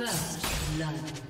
First blood.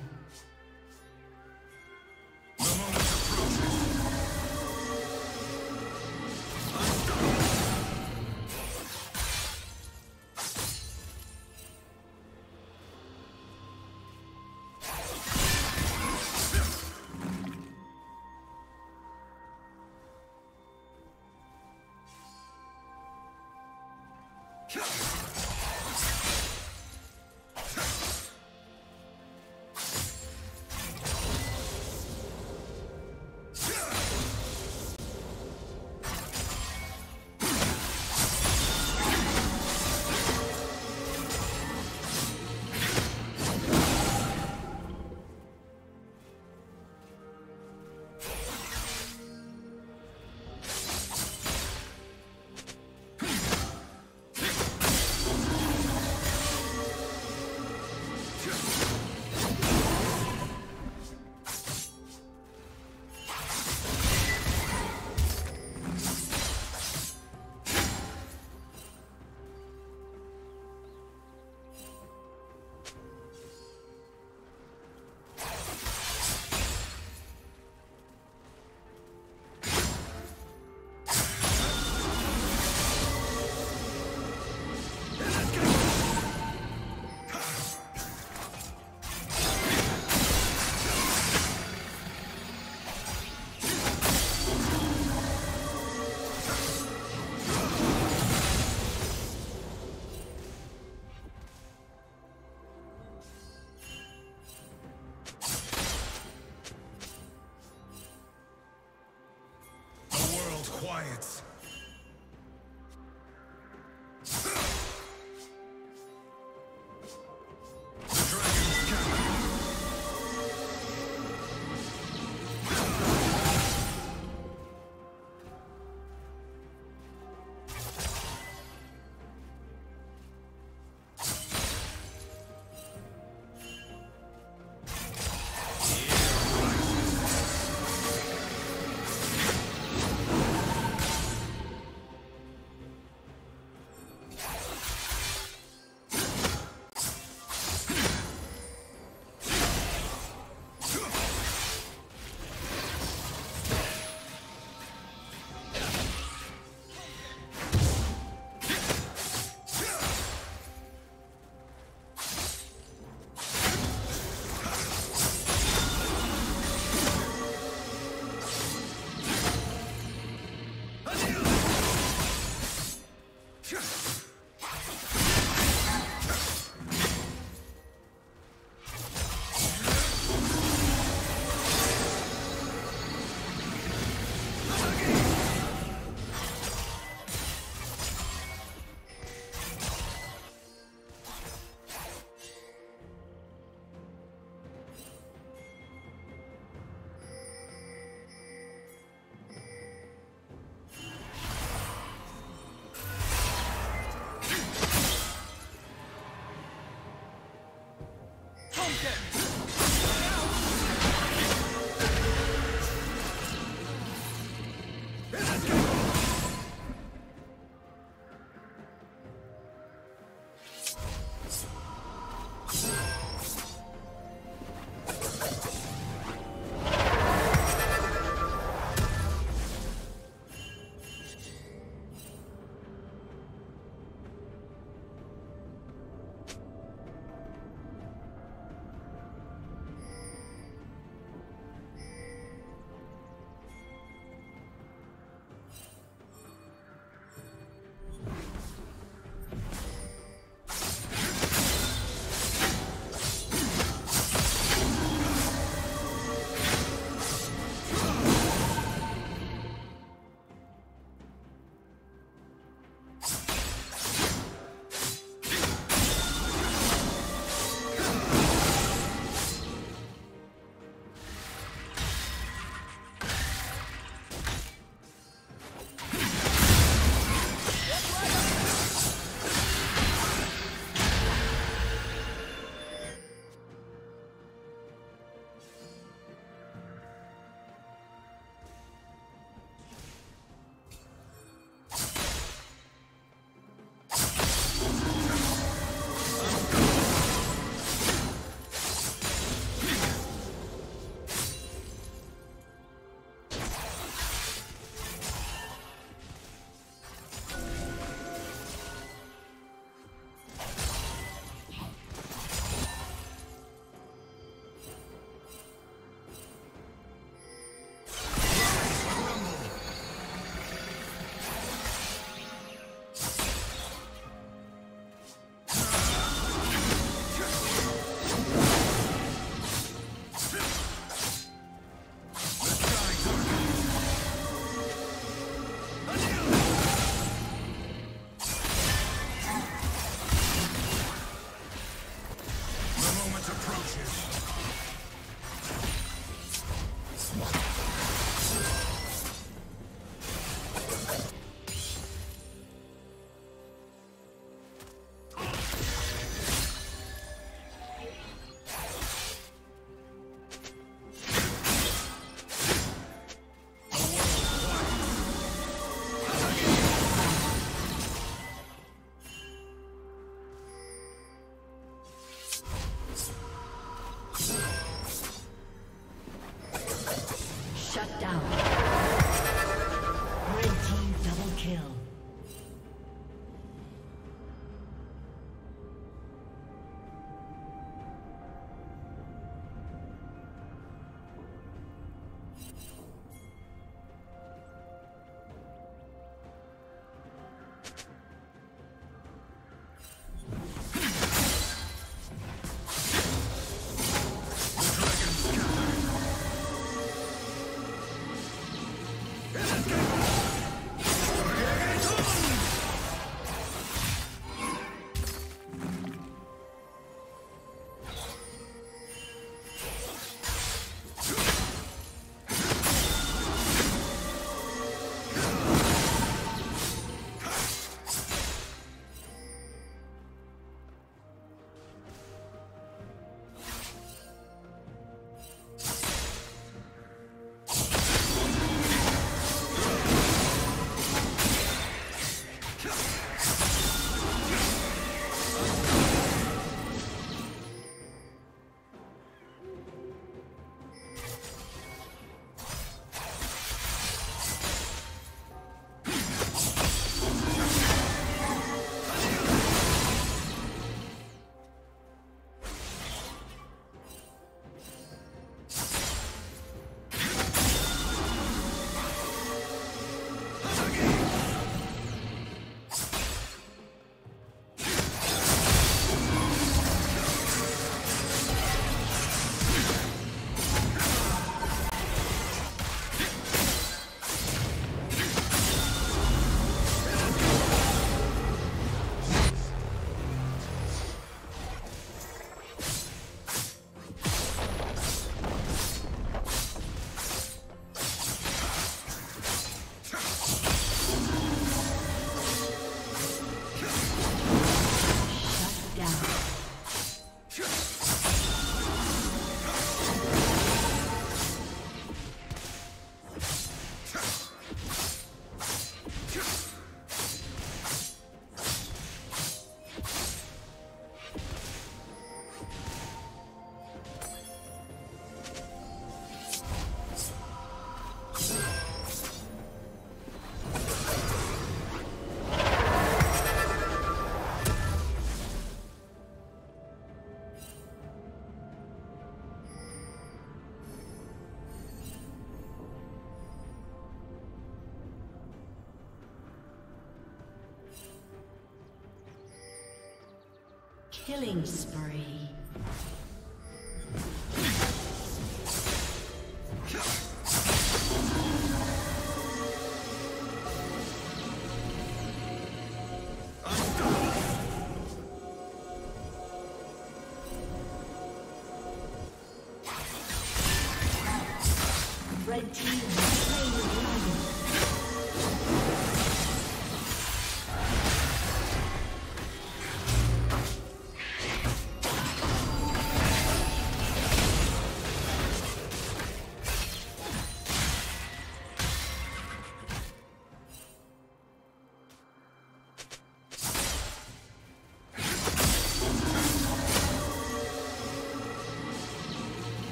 Killing spree.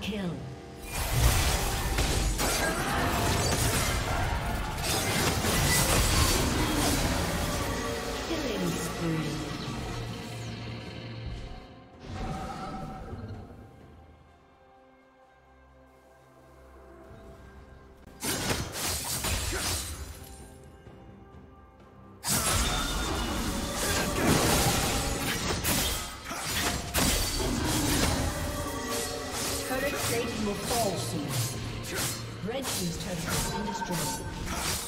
Kill. Fall soon. Red Team's turret has been destroyed.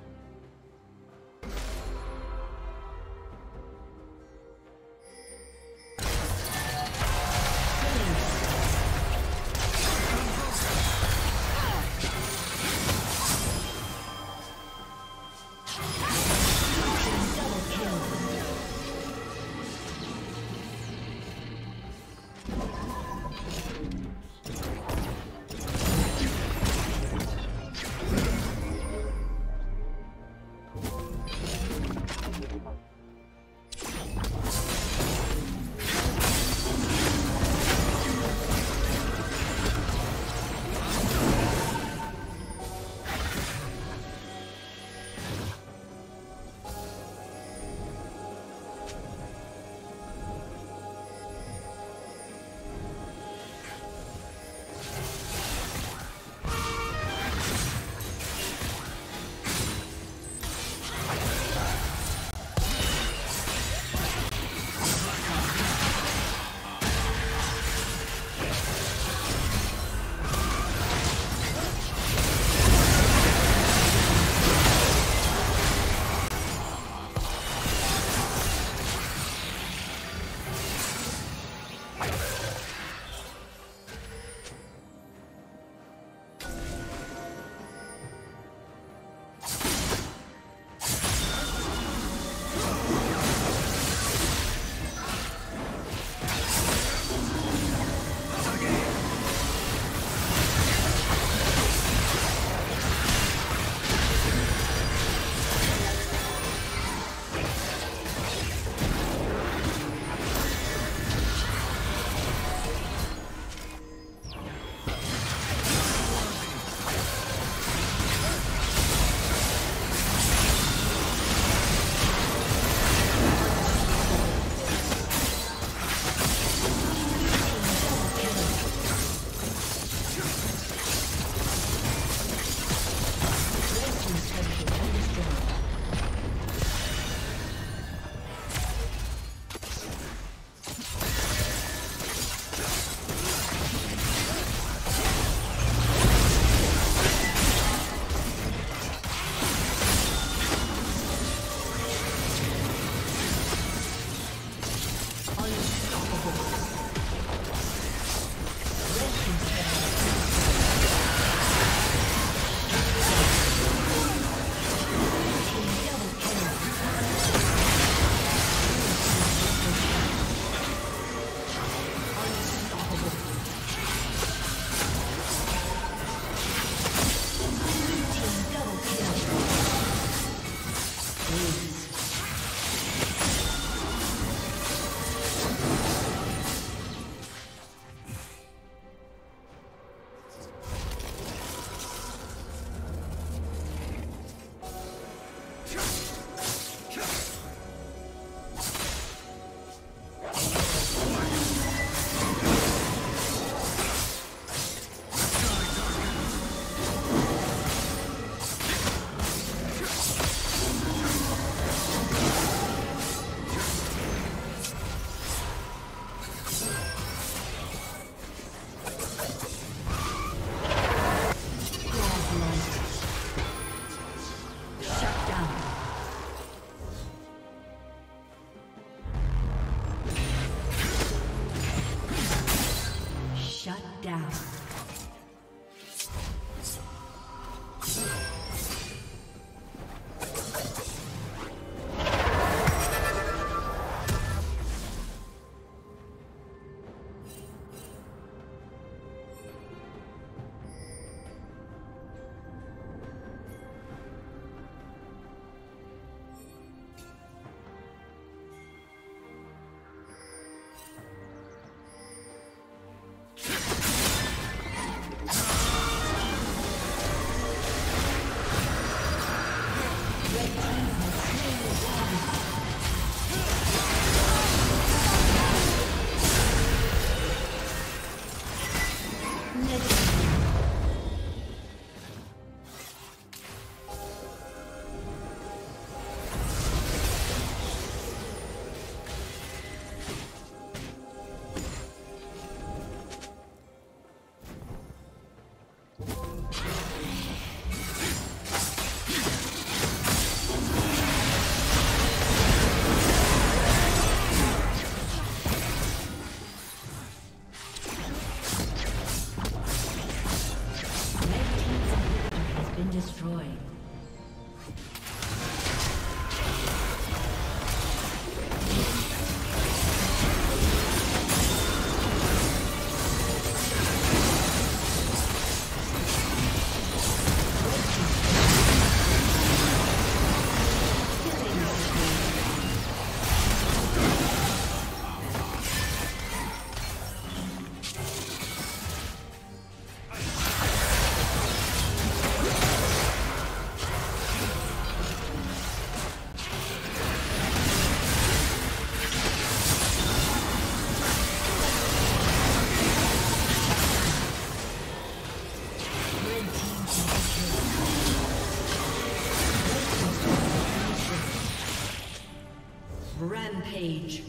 Rampage.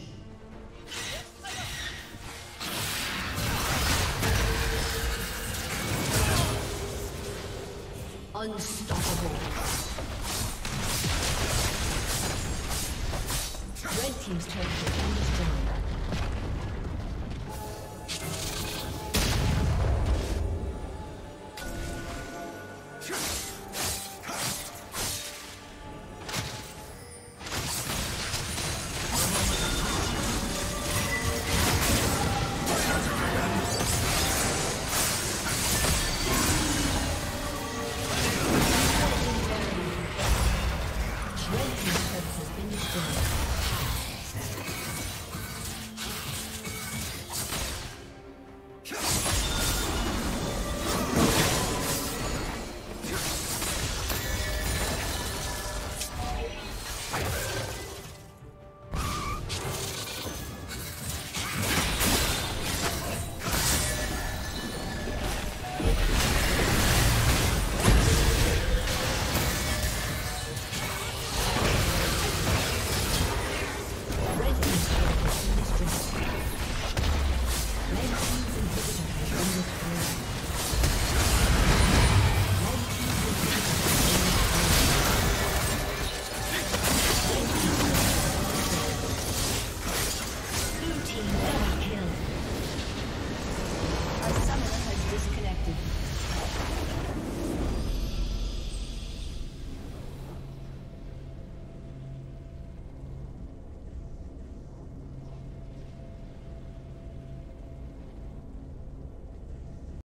Unstoppable. Red Team's turret